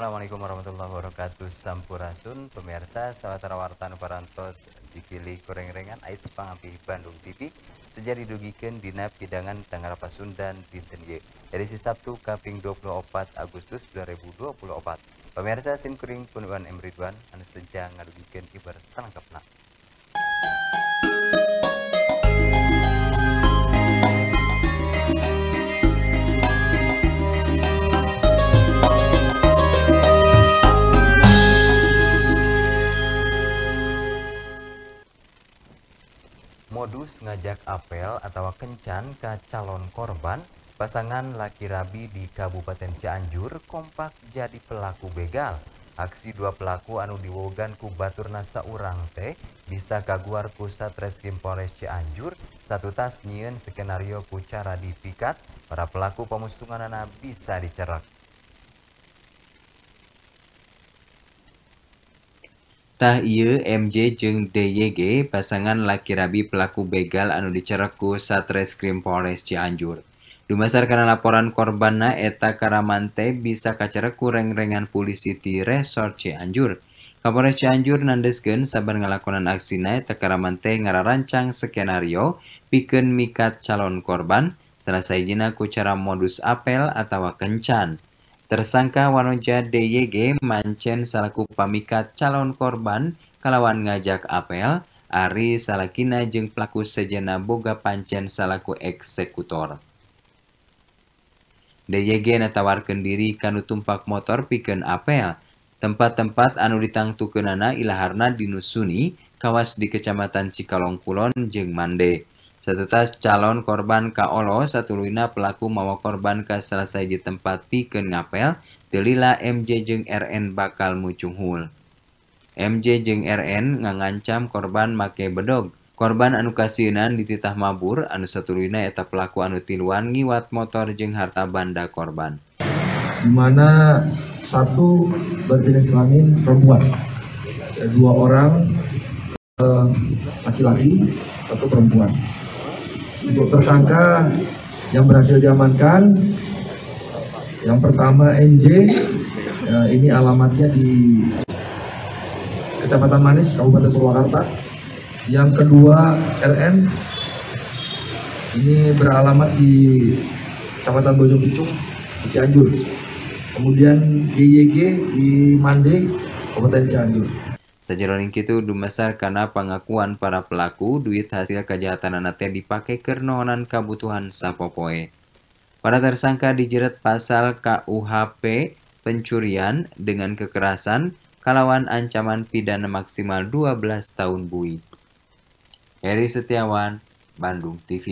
Assalamualaikum warahmatullahi wabarakatuh. Sampurasun Pemirsa. Sawatara Wartan Parantos Dipilih kureng-rengan Ais Pangapi Bandung TV Sejari dugikan Dina Pidangan Tangerapa Sundan Dinten Ye Edisi Sabtu Kaping 24 Agustus 2024 Pemirsa Sim Kuring Punuan M. Ridwan Anu Sejang ngadugikan Ibar Salangkapna modus ngajak apel atau kencan ke calon korban pasangan laki rabi di Kabupaten Cianjur kompak jadi pelaku begal. Aksi dua pelaku anu diwogan ku baturna saurang teh bisa kaguar ku Satreskrim Polres Cianjur satu tas nyieun skenario ku cara dipikat. Para pelaku pemusungan bisa dicerak Tah ieu MJ jeung DYG pasangan laki-rabi pelaku begal anu dicereku Satreskrim Polres Cianjur. Dumasar karena laporan korbanna eta karamante bisa kacereku reng-rengan polisi di Resort Cianjur. Kapolres Cianjur nandeskeun sabar ngalakonan aksina eta karamante ngararancang skenario pikeun mikat calon korban salah sayjina ku cara modus apel atau kencan. Tersangka Wanoja DYG mancen salaku pamikat calon korban kalawan ngajak apel, Ari Salakina jeung pelaku sejena boga pancen salaku eksekutor. DYG natawarkeun diri kanu tumpak motor pikeun apel. Tempat-tempat anu ditangtukeunana ilaharna di Nusuni, kawas di Kecamatan Cikalong Kulon jeung Mande. Setetas calon korban kaolo satuluyna pelaku mawa korban ka di tempat pikeun ngapel, delila MJ jeung RN bakal mucunghul. MJ jeung RN ngangancam korban make bedog. Korban anu kasienan dititah mabur anu satuluyna eta pelaku anu tiluan ngiwat motor jeung harta banda korban. Di mana satu berjenis kelamin perempuan, dua orang eh, laki-laki, satu perempuan untuk tersangka yang berhasil diamankan yang pertama NJ ya, ini alamatnya di Kecamatan Manis Kabupaten Purwakarta. Yang kedua RN ini beralamat di Kecamatan Bojong di Cianjur. Kemudian DYG di Mande Kabupaten Cianjur Sajeroning kitu dumasar karena pengakuan para pelaku duit hasil kejahatan teh dipake kernonan kebutuhan sapopoe. Para tersangka dijerat pasal KUHP pencurian dengan kekerasan kalawan ancaman pidana maksimal 12 tahun bui. Heri Setiawan, Bandung TV.